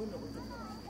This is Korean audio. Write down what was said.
문을 못 닫는 거예요.